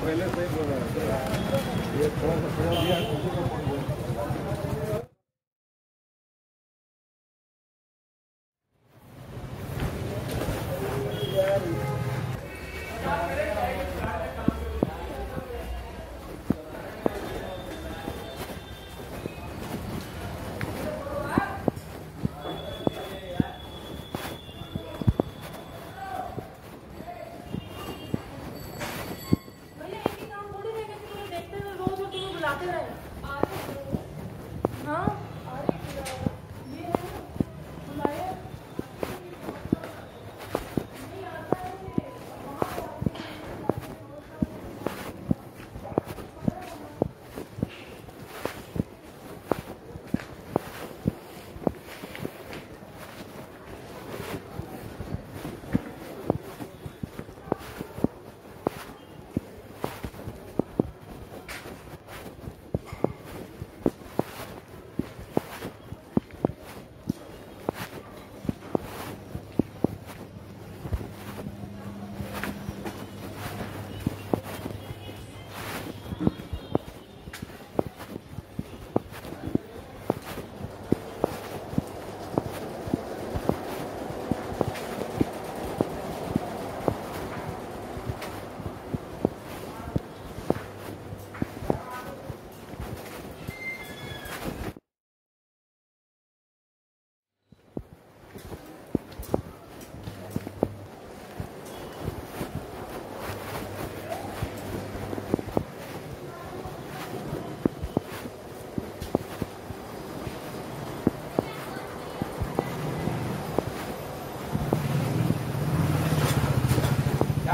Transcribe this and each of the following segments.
पहले से ये थोड़ा सा थोड़ा दिया रहे। हाँ।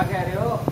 क्या कह रहे हो?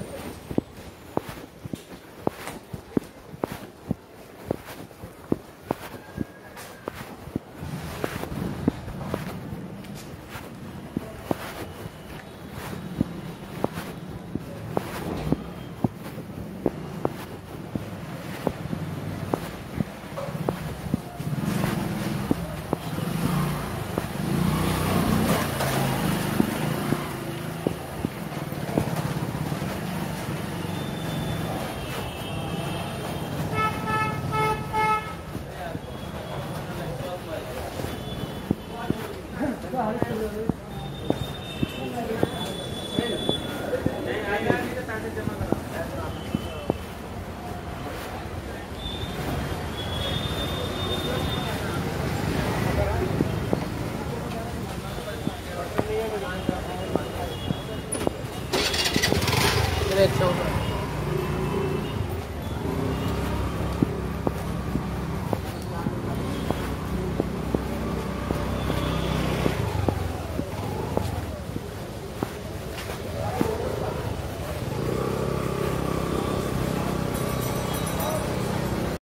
their children.